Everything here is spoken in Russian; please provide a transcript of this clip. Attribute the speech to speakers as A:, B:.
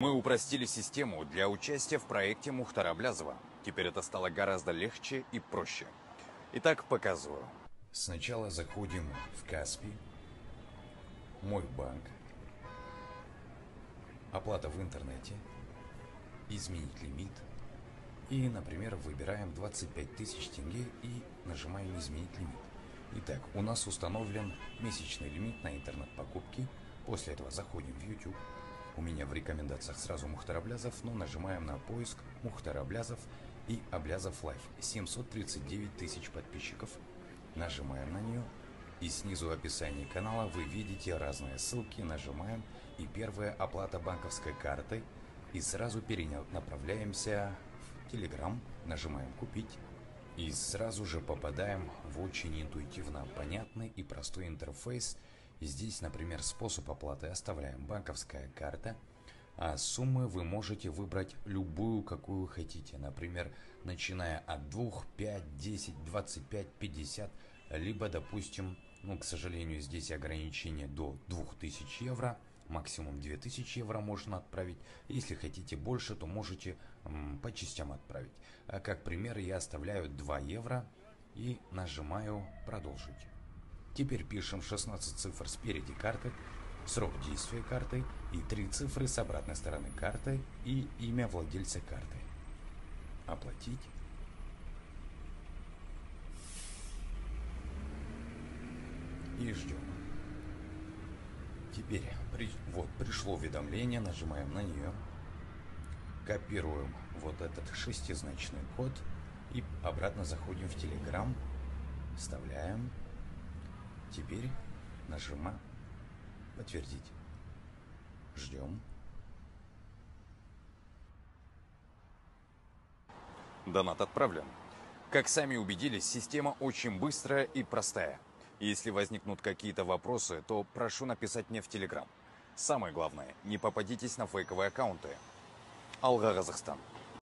A: Мы упростили систему для участия в проекте Мухтара Блязова. Теперь это стало гораздо легче и проще. Итак, показываю.
B: Сначала заходим в Каспи, мой банк, оплата в интернете, изменить лимит и, например, выбираем 25 тысяч тенге и нажимаем изменить лимит. Итак, у нас установлен месячный лимит на интернет-покупки. После этого заходим в YouTube. У меня в рекомендациях сразу Мухтар Аблязов, но нажимаем на поиск Мухтар Аблязов и Аблязов Live. 739 тысяч подписчиков. Нажимаем на нее. И снизу в описании канала вы видите разные ссылки. Нажимаем. И первая оплата банковской картой. И сразу перенаправляемся в Telegram. Нажимаем «Купить». И сразу же попадаем в очень интуитивно понятный и простой интерфейс. Здесь, например, способ оплаты оставляем банковская карта, а суммы вы можете выбрать любую, какую хотите. Например, начиная от 2, 5, 10, 25, 50, либо, допустим, ну, к сожалению, здесь ограничение до 2000 евро – максимум 2000 евро можно отправить. Если хотите больше, то можете м, по частям отправить. А как пример, я оставляю 2 евро и нажимаю «Продолжить». Теперь пишем 16 цифр спереди карты, срок действия карты и 3 цифры с обратной стороны карты и имя владельца карты. Оплатить. И ждем. Теперь при, вот пришло уведомление, нажимаем на нее, копируем вот этот шестизначный код и обратно заходим в Telegram, вставляем. Теперь нажимаем подтвердить. Ждем.
A: Донат отправлен. Как сами убедились, система очень быстрая и простая. Если возникнут какие-то вопросы, то прошу написать мне в Телеграм. Самое главное, не попадитесь на фейковые аккаунты. Алга Казахстан.